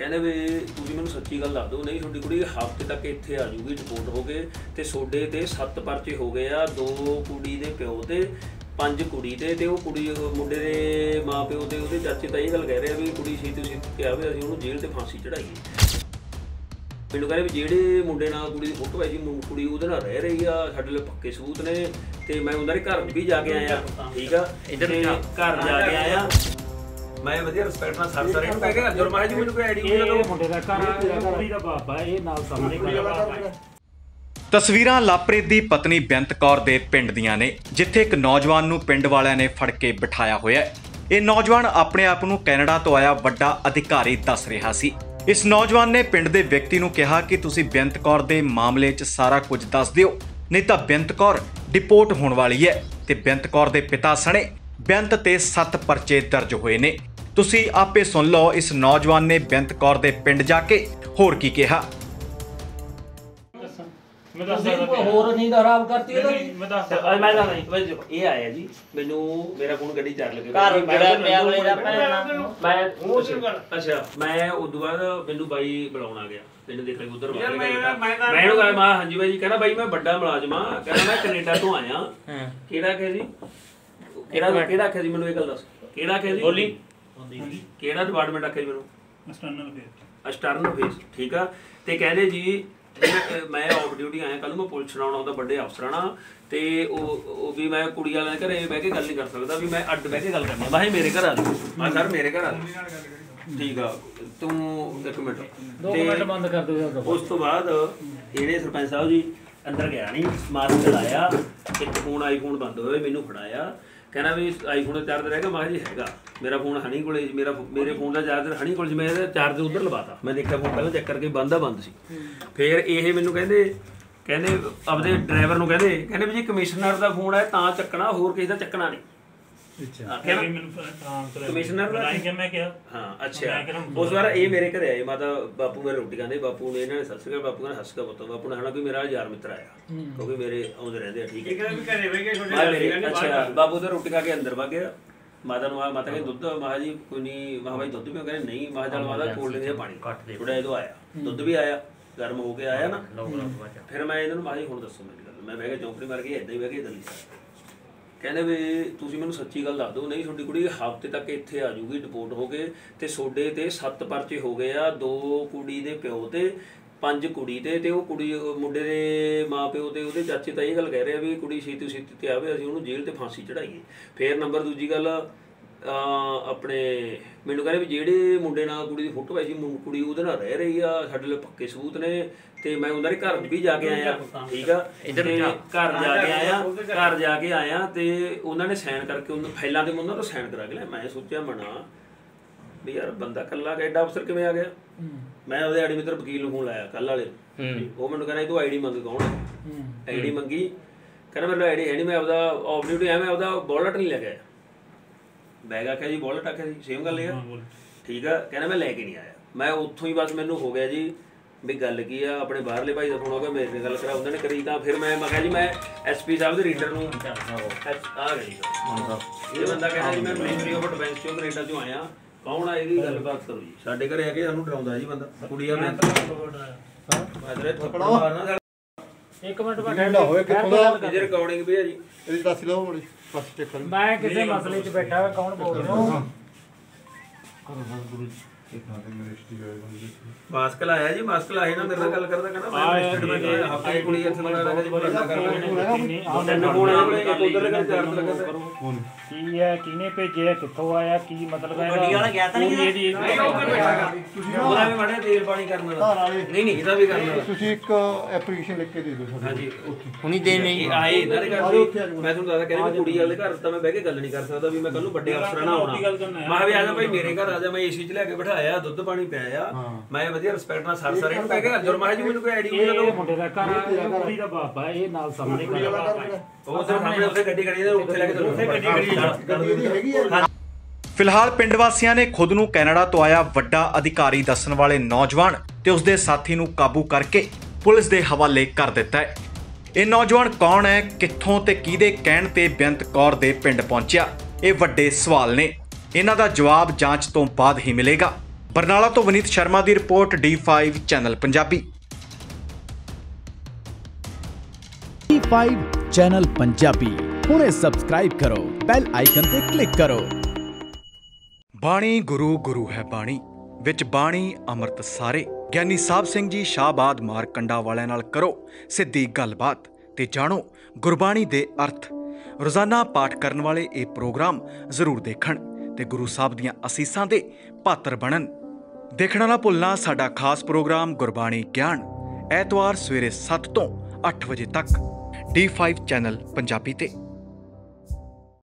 ਕਹਿੰਦੇ ਵੀ ਤੁਸੀਂ ਮੈਨੂੰ ਸੱਚੀ ਗੱਲ ਦੱਸ ਦਿਓ ਨਹੀਂ ਤੁਹਾਡੀ ਕੁੜੀ ਹਫ਼ਤੇ ਤੱਕ ਇੱਥੇ ਆ ਜੂਗੀ ਰਿਪੋਰਟ ਹੋ ਕੇ ਤੇ ਸੋਡੇ ਤੇ ਸੱਤ ਪਰਚੇ ਹੋ ਗਏ ਆ ਦੋ ਕੁੜੀ ਦੇ ਪਿਓ ਤੇ ਪੰਜ ਕੁੜੀ ਤੇ ਤੇ ਉਹ ਕੁੜੀ ਮੁੰਡੇ ਦੇ ਮਾਪਿਓ ਤੇ ਉਹਦੇ ਚਾਚੇ ਤਾਂ ਇਹ ਗੱਲ ਕਹਿ ਰਹੇ ਆ ਵੀ ਕੁੜੀ ਛੇਤੀ ਛੇਤੀ ਤੇ ਆਵੇ ਅਸੀਂ ਉਹਨੂੰ ਜੇਲ੍ਹ ਤੇ ਫਾਂਸੀ ਚੜਾਈਏ ਮੈਨੂੰ ਕਹਿੰਦੇ ਵੀ ਜਿਹੜੇ ਮੁੰਡੇ ਨਾਲ ਕੁੜੀ ਦੀ ਫੋਟੋ ਹੈ ਜੀ ਕੁੜੀ ਉਹਦੇ ਨਾਲ ਰਹਿ ਰਹੀ ਆ ਸਾਡੇ ਲਈ ਪੱਕੇ ਸਬੂਤ ਨੇ ਤੇ ਮੈਂ ਉਹਨਾਂ ਦੇ ਘਰ ਵੀ ਜਾ ਕੇ ਆਇਆ ਠੀਕ ਆ? ਘਰ ਜਾ ਕੇ ਆਇਆ। ਮੈਂ ਵਧੀਆ ਰਿਸਪੈਕਟ ਨਾਲ ਸਰ ਸਰ ਇਹਨੂੰ ਕਹਿ ਕੇ ਜਦੋਂ ਮੈਂ ਜੀ ਮੈਨੂੰ ਕੋਈ ਆਈਡੀ ਨਹੀਂ ਮੁੰਡੇ ਦਾ ਘਰ ਆ ਕੁੜੀ ਦਾ ਬਾਪ ਆ ਇਹ ਨਾਲ ਸਾਹਮਣੇ ਖੜਾ ਤਸਵੀਰਾਂ ਲਾਪ੍ਰੀਤ ਦੀ ਪਤਨੀ ਬੇਅੰਤ ਕੌਰ ਦੇ ਪਿੰਡ ਦੀਆਂ ਨੇ ਜਿੱਥੇ ਇੱਕ ਨੌਜਵਾਨ ਨੂੰ ਪਿੰਡ ਵਾਲਿਆਂ ਨੇ ਫੜ ਕੇ ਬਿਠਾਇਆ ਹੋਇਆ ਹੈ। ਇਹ ਨੌਜਵਾਨ ਆਪਣੇ ਆਪ ਨੂੰ ਕੈਨੇਡਾ ਤੋਂ ਆਇਆ ਵੱਡਾ ਅਧਿਕਾਰੀ ਦੱਸ ਰਿਹਾ ਸੀ। ਇਸ ਨੌਜਵਾਨ ਨੇ ਪਿੰਡ ਦੇ ਵਿਅਕਤੀ ਨੂੰ ਕਿਹਾ ਕਿ ਤੁਸੀਂ ਬੇਅੰਤ ਕੌਰ ਦੇ ਮਾਮਲੇ 'ਚ ਸਾਰਾ ਕੁਝ ਦੱਸ ਦਿਓ ਨਹੀਂ ਤਾਂ ਬੇਅੰਤ ਕੌਰ ਡਿਪੋਰਟ ਹੋਣ ਵਾਲੀ ਹੈ ਤੇ ਬੇਅੰਤ ਕੌਰ ਦੇ ਪਿਤਾ ਸਣੇ। ਬੇਅੰਤ ਤੇ 7 ਪਰਚੇ ਦਰਜ ਹੋਏ ਨੇ। ਤੁਸੀਂ ਆਪੇ ਸੁਣ ਲਓ ਇਸ ਨੌਜਵਾਨ ਨੇ ਬੇਅੰਤ ਕੌਰ ਦੇ ਪਿੰਡ ਜਾ ਕੇ ਹੋਰ ਕੀ ਕਿਹਾ। ਮੈਂ ਦੱਸ ਤੁਸੀਂ ਹੋਰ ਨੀਂਦ ਖਰਾਬ ਕਰਤੀ ਇਹਦਾ ਮੈਂ ਦੱਸ ਅੱਜ ਮੈਂ ਤਾਂ ਨਹੀਂ ਇਹ ਆਇਆ ਜੀ ਮੈਨੂੰ ਮੇਰਾ ਫੋਨ ਗੱਡੀ ਚੱਲ ਲੱਗੇ। ਘਰ ਮੈਂ ਜਿਹੜਾ ਮੈਨੂੰ- ਪਿਆ ਅਗਲੇ ਦਾ। ਮੈਂ ਉਹ ਸ਼ੁਰੂ ਕਰ। ਅੱਛਾ ਮੈਂ ਉਦੋਂ ਬਾਅਦ ਮੈਨੂੰ ਬਾਈ ਬੁਲਾਉਣ ਆ ਗਿਆ ਮੈਨੂੰ ਦੇਖ ਲਈ ਉਧਰ ਮੈਂ- ਮੈਂ- ਤਾਂ- ਮੈਂ ਇਹਨੂੰ ਕਹਾਂ ਮੈਂ ਹਾਂਜੀ ਬਾਈ ਜੀ ਕਹਿੰਦਾ ਬਾਈ ਮੈਂ ਵੱਡਾ ਮੁਲਾਜ਼ਮ ਆ ਕਹਿੰਦਾ ਮੈਂ ਕੈਨੇਡਾ ਤੋਂ ਆਇਆ। ਹਾਂ। ਕਿਹੜਾ ਕਿ ਜੀ? ਕਿਹੜਾ ਕਿਹੜਾ ਆਖਿਆ ਜੀ ਮੈਨੂੰ ਇਹ ਗੱਲ ਦੱਸ। ਕਿਹੜਾ ਆਖਿਆ ਜੀ? ਬੋਲੀ। ਕਿਹੜਾ ਡਿਪਾਰਟਮੈਂਟ ਆਖਿਆ ਜੀ ਮੈਨੂੰ? ਅਸਟਰਨ ਫੇਸ ਠੀਕ ਆ? ਤੇ ਕਹਿੰਦੇ ਜੀ ਮੈਂ- ਮੈਂ ਆਫ ਡਿਊਟੀ ਆਇਆ ਕੱਲ ਨੂੰ ਮੈਂ ਪੁਲਿਸ ਚਲਾਉਣਾ ਹੁੰਦਾ ਵੱਡੇ ਅਫਸਰਾਂ ਨਾਲ ਤੇ ਉਹ ਉਹ ਵੀ ਮੈਂ ਕੁੜੀ ਵਾਲਿਆਂ ਦੇ ਘਰੇ ਬਹਿ ਕੇ ਗੱਲ ਨਹੀਂ ਕਰ ਸਕਦਾ ਵੀ ਮੈਂ ਅੱਡ ਬਹਿ ਕੇ ਗੱਲ ਕਰਨੀ ਆ। ਕਿਹਾ ਮੇਰੇ ਘਰ ਆ ਜਾਓ ਮੈਂ ਸਰ ਮੇਰੇ ਘਰ ਆ ਜਾਓ ਠੀਕ ਆ ਤੂੰ ਇੱਕ ਮਿੰਟ। ਦੋ ਤੇ ਮਿੰਟ ਬੰਦ ਕਰ ਦਿਓ ਯਾਰ ਉਸ ਤੋਂ ਬਾਅਦ ਇਹਨੇ ਸਰਪੰਚ ਸਾਹਿਬ ਜੀ ਅੰਦਰ ਗਿਆ ਨਹੀਂ ਮਾਸਕ ਲਾਇਆ ਇੱਕ ਫੋਨ ਆਈਫੋਨ ਬੰਦ ਹੋਇਆ ਮੈਨੂੰ ਫੜਾਇਆ। ਕਹਿੰਦਾ ਵੀ ਆਈਫੋਨ ਦਾ ਚਾਰਜਰ ਹੈਗਾ? ਮੈਂ ਜੀ ਹੈਗਾ। ਮੇਰਾ ਫੋਨ ਹਣੀ ਕੋਲੇ ਜੀ, ਮੇਰਾ ਮੇਰੇ ਫੋਨ ਦਾ ਚਾਰਜਰ ਹਣੀ ਕੋਲ ਸੀ ਮੈਂ ਇਹਦਾ ਚਾਰਜਰ ਉਧਰ ਲਵਾਤਾ। ਮੈਂ ਦੇਖਿਆ ਫੋਨ ਪਹਿਲਾਂ ਚੈੱਕ ਕਰਕੇ ਬੰਦ ਆ ਬੰਦ ਸੀ। ਫਿਰ ਇਹ ਮੈਨੂੰ ਕਹਿੰਦੇ ਕਹਿੰਦੇ ਆਪਦੇ ਡਰਾਈਵਰ ਨੂੰ ਕਹਿੰਦੇ ਕਹਿੰਦੇ ਵੀ ਜੀ ਕਮਿਸ਼ਨਰ ਦਾ ਫੋਨ ਹੈ ਤਾਂ ਚੱਕਣਾ ਹੋਰ ਕਿਸੇ ਦਾ ਚੱਕਣਾ ਨਹੀਂ। ਅੱਛਾ। ਆਖਿਆ ਨਾ? ਮੈਨੂੰ ਫਰਾਂਸ ਕਮਿਸ਼ਨਰ ਦਾ- ਨਹੀਂ ਕਿ ਮੈਂ ਕਿਹਾ ਹਾਂ ਅੱਛਾ। ਮੈਂ ਕਿਹਾ ਉਸ ਵਾਰ ਇਹ ਮੇਰੇ ਘਰੇ ਆਏ ਮਾਤਾ ਬਾਪੂ ਮੇਰੇ ਰੋਟੀ ਖਾਂਦੇ ਬਾਪੂ ਨੇ ਇਹਨਾਂ ਨੇ ਸੱਸ ਕਰ ਬਾਪੂ ਨੇ ਹੱਸ ਕੇ ਪੁੱਤ ਬਾਪੂ ਨੇ ਹਣਾ ਕੋਈ ਮੇਰਾ ਯਾਰ ਮਿੱਤਰ ਆਇਆ ਕਿਉਂਕਿ ਮੇਰੇ ਆਉਂਦੇ ਰਹਿੰਦੇ ਆ ਠੀਕ ਹੈ। ਵੀ ਘਰੇ ਬਹਿ ਕੇ ਛੋਟੇ ਮੈਂ ਮੇਰੇ ਅੱਛਾ ਬਾਪੂ ਤਾਂ ਰੋਟੀ ਖਾ ਕੇ ਅੰਦਰ ਵਗ ਗਿਆ। ਮਾਤਾ ਨੂੰ ਮਾਤਾ ਕਹਿੰਦੀ ਦੁੱਧ ਮਹਾ ਜੀ ਕੋਈ ਨਹੀਂ ਮਹਾ ਭਾਈ ਦੁੱਧ ਪੀਓ ਕਹਿੰਦੇ ਨਹੀਂ ਮਹਾ ਮਾਤਾ ਪਾਣੀ। ਥੋੜਾ ਇਹ ਤੋਂ ਆਇਆ ਦੁੱਧ ਵੀ ਆਇਆ ਗਰਮ ਹੋ ਕੇ ਆਇਆ ਨਾ। ਫਿਰ ਮੈਂ ਇਹਨਾਂ ਨੂੰ ਮਹਾ ਹੁਣ ਦੱਸੋ ਮੇਰੀ ਗੱਲ। ਮੈਂ ਬਹਿ ਕੇ ਚੌਂਕੜੀ ਮਾਰ ਕੇ ਏਦਾਂ ਹੀ ਬਹਿ ਕੇ ਏਦਾਂ ਲਿਖਿਆ ਕਹਿੰਦੇ ਵੀ ਤੁਸੀਂ ਮੈਨੂੰ ਸੱਚੀ ਗੱਲ ਦੱਸ ਦਿਓ, ਨਹੀਂ ਤੁਹਾਡੀ ਕੁੜੀ ਹਫ਼ਤੇ ਤੱਕ ਇੱਥੇ ਆ ਜੂਗੀ ਡਿਪੋਰਟ ਹੋ ਕੇ, ਤੇ ਸੋਡੇ ਤੇ ਸੱਤ ਪਰਚੇ ਹੋ ਗਏ ਆ, ਦੋ ਕੁੜੀ ਦੇ ਪਿਓ ਤੇ, ਪੰਜ ਕੁੜੀ ਤੇ ਤੇ ਉਹ ਕੁੜੀ ਮੁੰਡੇ ਦੇ ਮਾਪਿਓ ਤੇ, ਉਹਦੇ ਚਾਚੇ ਤਾਂ ਇਹ ਗੱਲ ਕਹਿ ਰਹੇ ਆ ਵੀ ਕੁੜੀ ਛੇਤੀ ਛੇਤੀ ਤੇ ਆਵੇ, ਅਸੀਂ ਉਹਨੂੰ ਜੇਲ੍ਹ ਤੇ ਫਾਂਸੀ ਚੜਾਈਏ ਫੇਰ ਨੰਬਰ ਦੂਜੀ ਗੱਲ ਆਪਣੇ ਮੈਨੂੰ ਕਹਿੰਦੇ ਵੀ ਜਿਹੜੇ ਮੁੰਡੇ ਨਾਲ ਕੁੜੀ ਦੀ ਫੋਟੋ ਹੈ ਜੀ ਮੁੰ- ਕੁੜੀ ਉਹਦੇ ਨਾਲ ਰਹਿ ਰਹੀ ਆ ਸਾਡੇ ਲਈ ਪੱਕੇ ਸਬੂਤ ਨੇ ਤੇ ਮੈਂ ਉਹਨਾਂ ਦੇ ਘਰ ਵੀ ਜਾ ਕੇ ਆਇਆ ਠੀਕ ਆ? ਤੇ ਘਰ ਜਾ ਕੇ ਆਇਆ ਘਰ ਜਾ ਕੇ ਆਇਆ ਤੇ ਉਹਨਾਂ ਨੇ ਸਾਈਨ ਕਰਕੇ ਉਹਨਾਂ ਫਾਈਲਾਂ ਤੇ ਮੈਂ ਉਹਨਾਂ ਤੋਂ ਸਾਈਨ ਕਰਾ ਕੇ ਲਿਆ ਮੈਂ ਸੋਚਿਆ ਮਨਾ ਵੀ ਯਾਰ ਬੰਦਾ ਕੱਲਾ ਐਡਾ ਅਫਸਰ ਕਿਵੇਂ ਆ ਗਿਆ? ਮੈਂ ਉਹਦੇ ਆੜੀ ਮਿੱਤਰ ਵਕੀਲ ਨੂੰ ਫੋਨ ਲਾਇਆ ਕੱਲ ਵਾਲੇ ਨੂੰ। ਉਹ ਮੈਨੂੰ ਕਹਿੰਦਾ ਤੂੰ ਆਈਡੀ ਮੰਗ ਕੌਣ ਹੈ? ਆਈਡੀ ਮੰਗੀ। ਕਹਿੰਦਾ ਮੇਰੇ ਆਈਡੀ ਹੈ ਨਹੀਂ ਮੈਂ ਆਪਦਾ ਆਫ ਡਿਊਟੀ ਆ ਮੈਂ ਆਪਦਾ ਵਾਲਟ ਨਹੀਂ ਲੈ ਕੇ ਆਇਆ। ਬੈਗ ਆਖਿਆ ਜੀ ਵਾਲਟ ਆਖਿਆ ਜੀ ਸੇਮ ਗੱਲ ਹੈ ਠੀਕ ਆ ਕਹਿੰਦਾ ਮੈਂ ਲੈ ਕੇ ਨਹੀਂ ਆਇਆ। ਮੈਂ ਉੱਥੋਂ ਹੀ ਬਸ ਮੈਨੂੰ ਹੋ ਗਿਆ ਜੀ ਵੀ ਗੱਲ ਕੀ ਆ ਆਪਣੇ ਬਾਹਰਲੇ ਭਾਈ ਦਾ ਫੋਨ ਹੋ ਗਿਆ ਮੇਰੇ ਨਾਲ ਗੱਲ ਕਰਾ ਉਹਨਾਂ ਨੇ ਕਰੀ ਤਾਂ ਫਿਰ ਮੈਂ ਮੈਂ ਕਿਹਾ ਜੀ ਮੈਂ ਐਸਪੀ ਸਾਹਿਬ ਦੇ ਰੀਡਰ ਨੂੰ ਆ ਗਈ ਇਹ ਬੰਦਾ ਕਹਿੰਦਾ ਜੀ ਮੈਂ ਮਿਨਿਸਟਰੀ ਆਫ ਡਿਫੈਂਸ ਚੋਂ ਕੈਨੇਡਾ ਚੋਂ ਆਇਆ। ਕੌਣ ਆ ਇਹਦੀ ਗੱਲਬਾਤ ਕਰੋ ਜੀ। ਸਾਡੇ ਘਰੇ ਆ ਕੇ ਸਾਨੂੰ ਡਰਾਉਂਦਾ ਜੀ ਬੰਦਾ। ਕੁੜੀਆਂ ਮੈਂ। ਮੈਂ ਤੇਰੇ ਥੱਪੜ ਮਾਰਨਾ ਇੱਕ ਮਿੰਟ ਬਾਅਦ ਕੈਨੇਡਾ ਹੋਏ ਕਿੱਥੋਂ ਦਾ? ਇਹਦੀ ਰਿਕਾਰਡਿੰਗ ਵੀ ਆ ਜੀ। ਇਹਦੀ ਦੱਸ ਲਓ ਮੜੀ ਫਸਟ ਚੈੱਕ ਕਰ ਮੈਂ ਕਿਸੇ ਮਸਲੇ 'ਚ ਬੈਠਾ ਹਾਂ ਕੌਣ ਬੋਲ ਰਿਹਾ? ਕਰੋ ਹਾਂ ਗੁਰੂ ਜੀ ਮਾਸਕ ਲਾਇਆ ਜੀ ਮਾਸਕ ਲਾਇਆ ਨਾ ਮੇਰੇ ਨਾਲ ਗੱਲ ਕਰਦਾ ਕਹਿੰਦਾ ਮੈਂ ਹਫ਼ਤੇ ਕੁੜੀ ਇੱਥੇ ਨਾਲ ਲੱਗਾ ਜੀ ਬੜਾ ਕਰਦਾ। ਤਿੰਨ ਫੋਨ ਆ ਕੋਲੇ ਇੱਕ ਉਧਰ ਲੱਗਾ ਚਾਰ ਲੱਗਾ। ਕੀ ਹੈ ਕਿਹਨੇ ਭੇਜਿਆ ਕਿੱਥੋਂ ਆਇਆ ਕੀ ਮਤਲਬ ਹੈ ਗੱਡੀ ਵਾਲਾ ਗਿਆ ਤਾਂ ਨਹੀਂ ਇਹਦੀ? ਉਹਦਾ ਵੀ ਮਾੜਾ ਤੇਲ ਪਾਣੀ ਕਰਨ ਦਾ ਨਹੀਂ ਨਹੀਂ ਇਹਦਾ ਵੀ ਕਰਨਾ ਤੁਸੀਂ ਇੱਕ ਐਪਲੀਕੇਸ਼ਨ ਲਿਖ ਕੇ ਦੇ ਦਿਓ ਹਾਂਜੀ। ਹੁਣੀ ਦੇ ਨਹੀਂ। ਆਏ ਇਹਨਾਂ ਦੇ ਘਰ ਮੈਂ ਤੁਹਾਨੂੰ ਦੱਸਦਾ ਕਹਿੰਦਾ ਕੁੜੀ ਵਾਲੇ ਘਰ ਤਾਂ ਮੈਂ ਬਹਿ ਕੇ ਗੱਲ ਨਹੀਂ ਕਰ ਸਕਦਾ ਵੀ ਮੈਂ ਕੱਲ ਨੂੰ ਵੱਡੇ ਅਫਸਰਾਂ ਨਾਲ ਆਉਣਾ। ਮੈਂ ਵੀ ਆ ਜਾ ਭਾਈ ਮੇਰੇ ਘਰ ਆ ਜਾ ਮੈਂ ਏਸੀ 'ਚ ਲੈ ਕੇ ਬਿਠਾਇਆ ਦੁੱਧ ਪਾਣੀ ਪਿਆਇਆ। ਮੈਂ ਵਧੀਆ ਰਿਸਪੈਕਟ ਨਾਲ ਸਰ ਸਰ ਇਹਨੂੰ ਕਹਿ ਕੇ ਜਦੋਂ ਮੈਂ ਜੀ ਮੈਨੂੰ ਕੋਈ ਆਈਡੀ ਨਹੀਂ ਇਹ ਮੁੰਡੇ ਦਾ ਘਰ ਆ ਕੁੜੀ ਦਾ ਬਾਪ ਆ ਇਹ ਨਾਲ ਸਾਹਮਣੇ ਖੜਾ ਉਹ ਤੇ ਸਾਹਮਣੇ ਉੱਥੇ ਗੱਡੀ ਖੜੀ ਹੈ ਉੱਥੇ ਲੈ ਕੇ ਚਲੋ। ਉੱਥੇ ਗੱਡੀ ਖੜੀ ਹੈ। ਗੱਡੀ ਇਹਦੀ ਹੈਗੀ ਆ। ਫਿਲਹਾਲ ਪਿੰਡ ਵਾਸੀਆਂ ਨੇ ਖੁਦ ਨੂੰ ਕੈਨੇਡਾ ਤੋਂ ਆਇਆ ਵੱਡਾ ਅਧਿਕਾਰੀ ਦੱਸਣ ਵਾਲੇ ਨੌਜਵਾਨ ਤੇ ਉਸਦੇ ਸਾਥੀ ਨੂੰ ਕਾਬੂ ਕਰਕੇ ਪੁਲਿਸ ਦੇ ਹਵਾਲੇ ਕਰ ਦਿੱਤਾ ਹੈ। ਇਹ ਨੌਜਵਾਨ ਕੌਣ ਹੈ ਕਿੱਥੋਂ ਤੇ ਕਿਹਦੇ ਕਹਿਣ ਤੇ ਬੇਅੰਤ ਕੌਰ ਦੇ ਪਿੰਡ ਪਹੁੰਚਿਆ? ਇਹ ਵੱਡੇ ਸਵਾਲ ਨੇ। ਇਹਨਾਂ ਦਾ ਜਵਾਬ ਜਾਂਚ ਤੋਂ ਬਾਅਦ ਹੀ ਮਿਲੇਗਾ। ਬਰਨਾਲਾ ਤੋਂ ਵਨੀਤ ਸ਼ਰਮਾ ਦੀ report D5 channel Punjabi. E5 channel Punjabi. ਹੁਣੇ ਸਬਸਕ੍ਰਾਈਬ ਕਰੋ ਬੈਲ ਆਈਕਨ ਤੇ ਕਲਿੱਕ ਕਰੋ। ਬਾਣੀ ਗੁਰੂ ਗੁਰੂ ਹੈ ਬਾਣੀ ਵਿੱਚ ਬਾਣੀ ਅੰਮ੍ਰਿਤ ਸਾਰੇ। ਗਿਆਨੀ ਸਾਹਿਬ ਸਿੰਘ ਜੀ ਸ਼ਾਹਬਾਦ ਮਾਰਕੰਡਾ ਵਾਲਿਆਂ ਨਾਲ ਕਰੋ ਸਿੱਧੀ ਗੱਲਬਾਤ ਤੇ ਜਾਣੋ ਗੁਰਬਾਣੀ ਦੇ ਅਰਥ। ਰੋਜ਼ਾਨਾ ਪਾਠ ਕਰਨ ਵਾਲੇ ਇਹ ਪ੍ਰੋਗਰਾਮ ਜ਼ਰੂਰ ਦੇਖਣ ਤੇ ਗੁਰੂ ਸਾਹਿਬ ਦੀਆਂ ਅਸੀਸਾਂ ਦੇ ਪਾਤਰ ਬਣਨ। ਦੇਖਣਾ ਨਾ ਭੁੱਲਣਾ ਸਾਡਾ ਖਾਸ ਪ੍ਰੋਗਰਾਮ ਗੁਰਬਾਣੀ ਗਿਆਨ, ਐਤਵਾਰ ਸਵੇਰੇ 7 ਤੋਂ 8 ਵਜੇ ਤੱਕ। D5 ਚੈਨਲ ਪੰਜਾਬੀ ਤੇ।